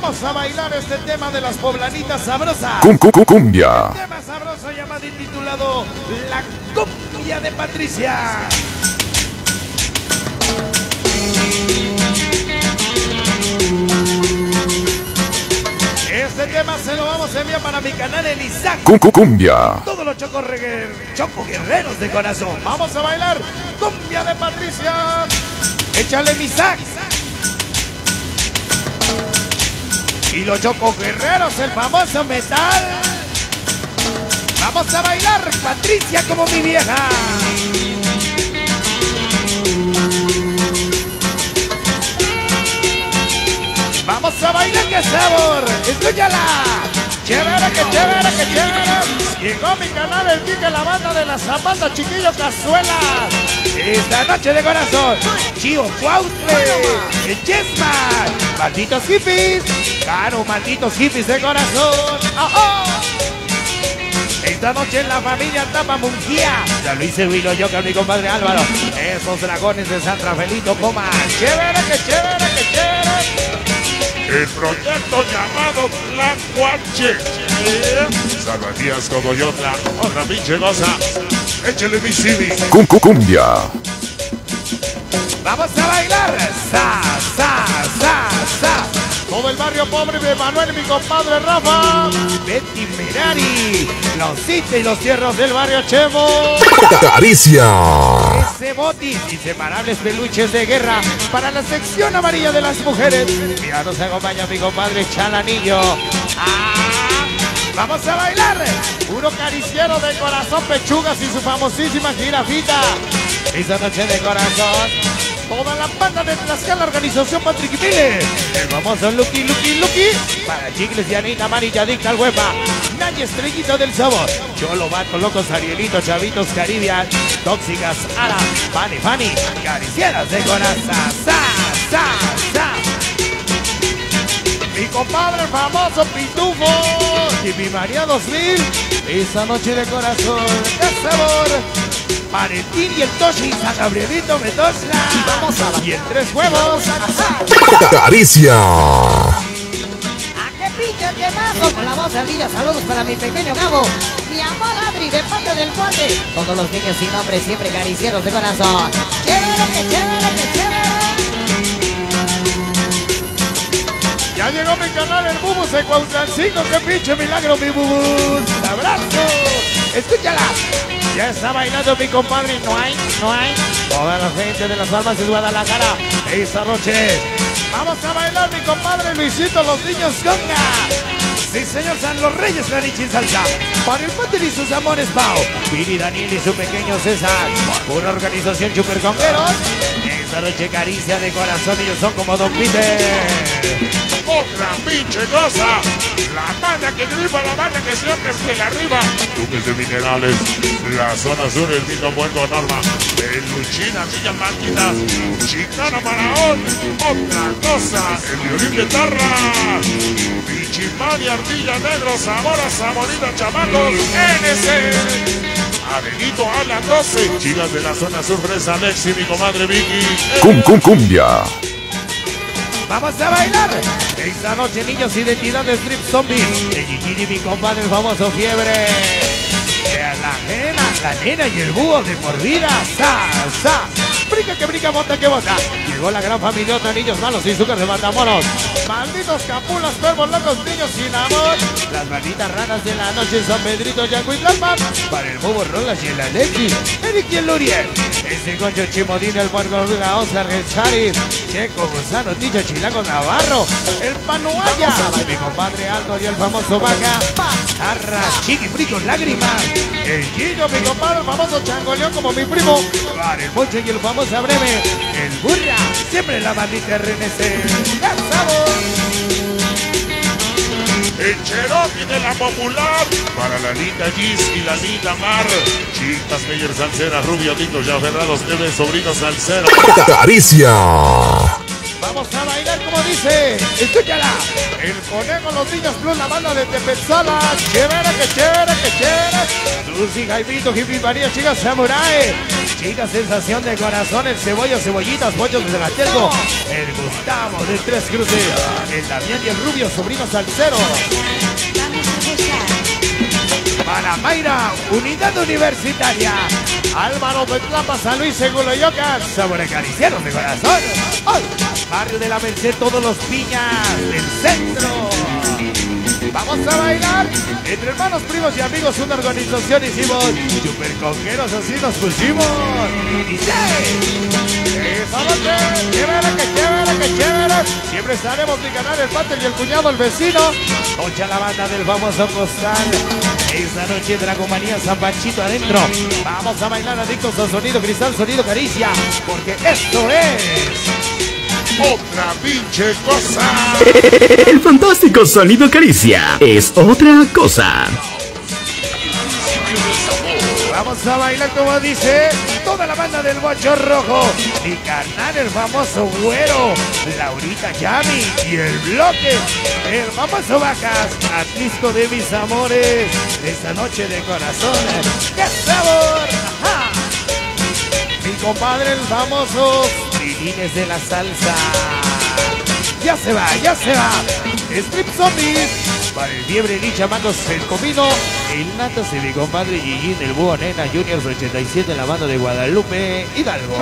Vamos a bailar este tema de las poblanitas sabrosas. Cum, cum, cum, cumbia. Tema sabroso llamado y titulado La cumbia de Patricia. Este tema se lo vamos a enviar para mi canal en Isaac. Cum, cum, cumbia. Todos los choco, reguer- choco guerreros de corazón. Vamos a bailar cumbia de Patricia. Échale mi sax. Y los choco guerreros, el famoso metal. Vamos a bailar Patricia como mi vieja. Vamos a bailar, qué sabor. Escúchala. Chévere, que chévere, que chévere. Llegó mi canal el Kike, la banda de las zapatas, chiquillos cazuelas. Esta noche de corazón. Chío Cuautle. El Chessman. Malditos hippies. Caro, malditos hippies de corazón. Esta noche en la familia Tapa Munguía. Ya lo hice yo con mi compadre Álvaro. Esos dragones de San Rafaelito coman. Chévere, que chévere, que chévere. El proyecto llamado Plan Guache. Salvadías como yo, otra, pinche cosa. Échale mi Civi. Cum, cum, cumbia. Vamos a bailar. Sa, sa, sa, sa. Todo el barrio pobre de Manuel, mi compadre Rafa. Betty Merari. Los sitios y los cierros del barrio Chevo. Caricia. Ese botis, inseparables peluches de guerra para la sección amarilla de las mujeres. Mira, nos acompaña mi compadre Chalanillo. ¡Ah! ¡Vamos a bailar! Puro cariciero de corazón, pechugas y su famosísima jirafita. Esa noche de corazón. Toda la banda de Tlaxcala, organización Patrick Mille. El famoso Lucky, Lucky, Lucky. Para Chicles y Anita, Manilla, Dicta, al Huepa. Nadie estrellita del sabor. Cholo, Vato, Locos, Arielito, Chavitos, Caribia. Tóxicas, Ara, Fanny, Fanny. Caricieras de corazón. Sa, sa, sa. Mi compadre famoso Pitufo y mi María 2000. Esa noche de corazón, qué sabor. Valentín y el Toshi, San Gabrielito Mendoza. Vamos a Y en tres huevos. Caricia. ¡A qué pinche quemazo! Con la voz de ardilla, saludos para mi pequeño Gabo. Mi amor Adri, de parte del cuate. Todos los niños sin nombre, siempre caricieros de corazón. ¡Chévere, que chévere, que chévere! Ya llegó mi canal el Bubu Secuautlancico, qué pinche milagro mi Bubu. Un abrazo. Escúchala. Ya está bailando mi compadre, no hay, no hay. Toda la gente de las almas de Guadalajara. Esta noche. Vamos a bailar mi compadre Luisito, los niños conga. Sí, señor San los Reyes Clarichín Salsa. Para el Pater y sus amores Pau. Vini Daniel y su pequeño César. Una organización super congueros. Esta noche caricia de corazón, ellos son como Don Peter. Otra pinche cosa. La banda que tripa, la banda que siempre es la arriba. Duques de minerales. La zona sur, el mismo buen norma. Peluchina, Villa Máquinas. Chicana Maraón. Otra cosa. El violín de tarra. Pichimán y Ardilla Negro. Zamora, Zamorita, Chamacos. NC. Adelito a las 12. Chicas de la zona sur, Fresa Alex y mi comadre Vicky. Cum, cum, cumbia. Vamos a bailar. Esta noche, niños, identidad de Strip Zombie. El Gigini, mi compadre, el famoso Fiebre. La nena, la nena y el búho de por vida. Sa, sa. Brinca que brinca, bota que bota. Llegó la gran familia de niños malos y sucas de matamoros. Malditos capulas, perros locos, niños sin amor. Las malditas ranas de la noche, San Pedrito, Yango y Tlalpan. Para el bobo Rolas y el Alexis. Eric y el Luriel. Ese concho Chimodín, el muerto de la Oscar, el Chari. Checo Gusano, Ticho Chilago Navarro. El Panuaya. Mi compadre Aldo y el famoso Vaca. Arra, Chiqui Frico, Lágrimas. El Gillo, mi compadre, el famoso Changoleón como mi primo. Para el Mocho y el famoso Breve. El Burra. Siempre la maldita RNC. ¡Ya! El Cherokee de la Popular. Para la linda Gis y la linda Mar. Chicas, Meyer Salcera, Rubio, Tito, ya Ferrados, Neves, Sobrino Salcero. Caricia. Dice. Escúchala. El conejo, los niños plus, la banda de Tepezala. Chévere, que chévere, que chévere. Lucy, Jaimito, Hippie, María, chicas, Samurai. Chica sensación de corazón, el cebollo, cebollitas, pollos de. El Gustavo de Tres Cruces. El Damián y el Rubio, sobrino salsero. Para Mayra, Unidad Universitaria. Álvaro Petlapa, San Luis, Seguloyoca, sabor acariciaron de corazón. ¡Ay! Barrio de la Merced, todos los piñas del centro. Vamos a bailar. Entre hermanos, primos y amigos, una organización hicimos. Super conqueros, así nos pusimos. Y ¡Esa noche! ¡Chévere, que que! Siempre estaremos mi canal, el patel y el cuñado, el vecino. Concha la banda del famoso costal. Esta noche Dragomanía San Panchito adentro. Vamos a bailar adictos al sonido cristal, sonido caricia. Porque esto es... Otra pinche cosa. El fantástico sonido caricia es otra cosa. Vamos a bailar como dice toda la banda del Bocho Rojo. Mi carnal, el famoso güero. Laurita Yami y el bloque. El famoso Vacas. Atlisco de mis amores. Esta noche de corazón. ¡Qué sabor! ¡Ajá! Mi compadre, el famoso Trilines de la salsa. Ya se va, ya se va. Strip Zombies. Para el fiebre y llamándose el comino. El Natas y mi compadre Gigi del Búho Nena Juniors 87 en la banda de Guadalupe Hidalgo.